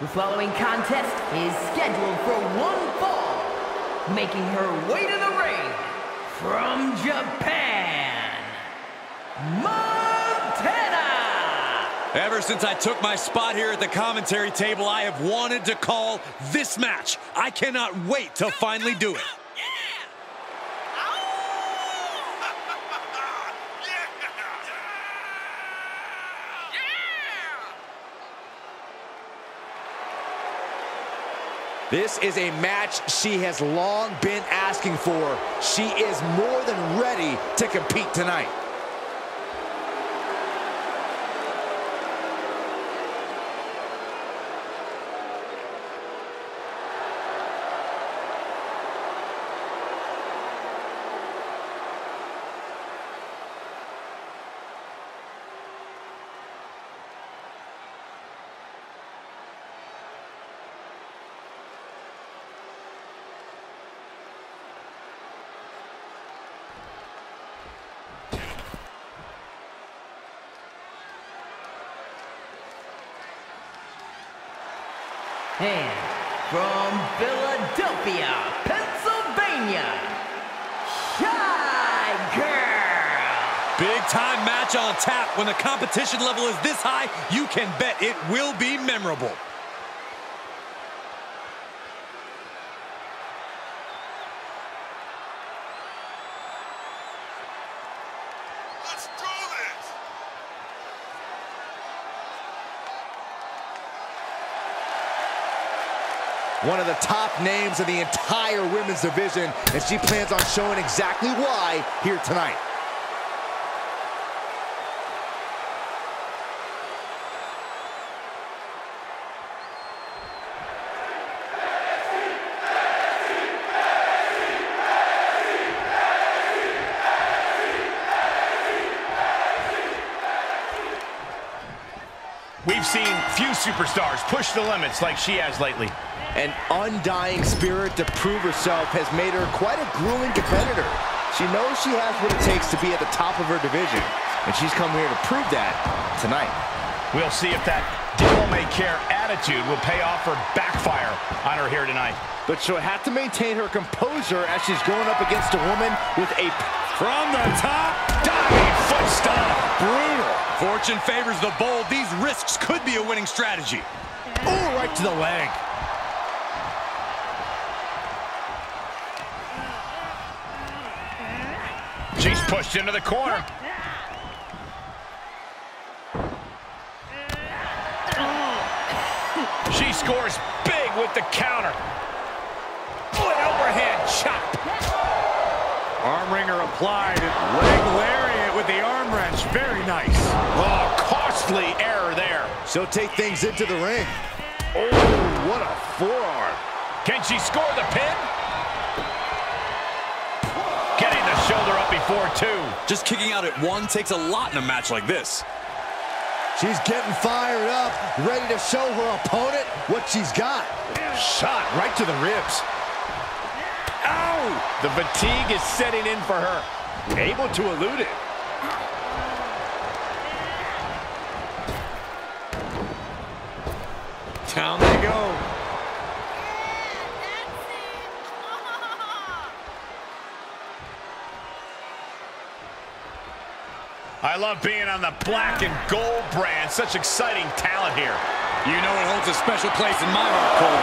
The following contest is scheduled for one fall, making her way to the ring from Japan, Montana! Ever since I took my spot here at the commentary table, I have wanted to call this match. I cannot wait to finally do it. This is a match she has long been asking for. She is more than ready to compete tonight. And from Philadelphia, Pennsylvania, Shy Girl! Big time match on tap. When the competition level is this high, you can bet it will be memorable. Let's do this! One of the top names in the entire women's division, and she plans on showing exactly why here tonight. We've seen few superstars push the limits like she has lately. An undying spirit to prove herself has made her quite a grueling competitor. She knows she has what it takes to be at the top of her division, and she's come here to prove that tonight. We'll see if that devil may care attitude will pay off or backfire on her here tonight. But she'll have to maintain her composure as she's going up against a woman with a From the top, Diving foot stomp. brutal. Fortune favors the bold. These risks could be a winning strategy. oh right to the leg. She's pushed into the corner. She scores big with the counter. Oh, an overhand chop. Arm wringer applied. Leg lariat with the arm wrench. Very nice. Oh, costly error there. She'll take things into the ring. Oh, what a forearm. Can she score the pin? Before two. Just kicking out at one takes a lot in a match like this. She's getting fired up, ready to show her opponent what she's got. Shot right to the ribs. Ow! The fatigue is setting in for her. Able to elude it. Down they go. I love being on the black and gold brand. Such exciting talent here. You know it holds a special place in my heart, Cole.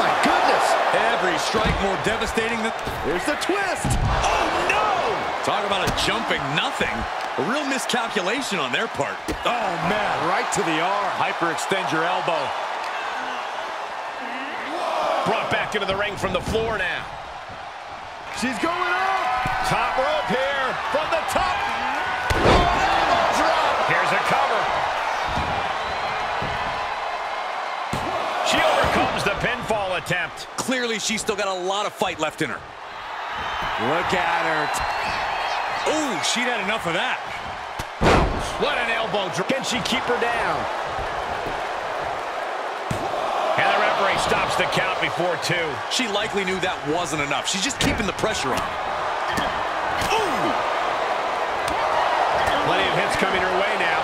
My goodness. Every strike more devastating than... There's the twist. Oh, no! Talk about a jumping nothing. A real miscalculation on their part. Oh, man. Right to the arm. Hyperextend your elbow. Brought back into the ring from the floor now. She's going up. Top rope here from the top. Here's a cover. She overcomes the pinfall attempt. Clearly, she's still got a lot of fight left in her. Look at her. Ooh, she'd had enough of that. What an elbow drop. Can she keep her down? And the referee stops the count before two. She likely knew that wasn't enough. She's just keeping the pressure on. Ooh! of hits coming her way now.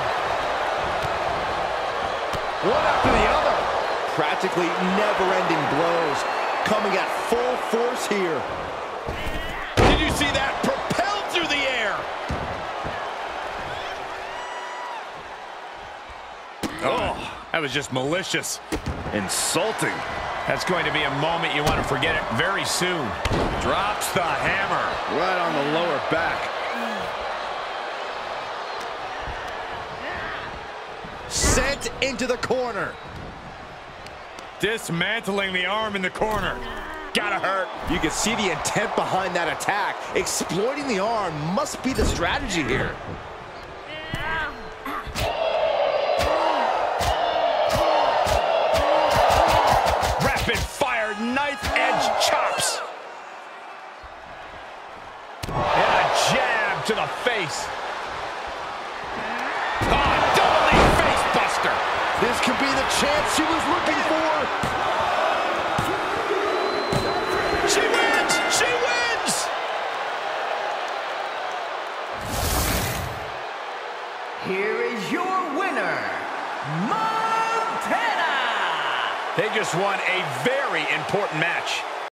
One after the other. Practically never-ending blows coming at full force here. Did you see that? Propelled through the air. Oh, that was just malicious. Insulting. That's going to be a moment you want to forget it very soon. Drops the hammer. Right on the lower back. Sent into the corner. Dismantling the arm in the corner. Gotta hurt. You can see the intent behind that attack. Exploiting the arm must be the strategy here. To. Oh, ah, double knee face buster. This could be the chance she was looking for. She wins! She wins! Here is your winner, Montana! They just won a very important match.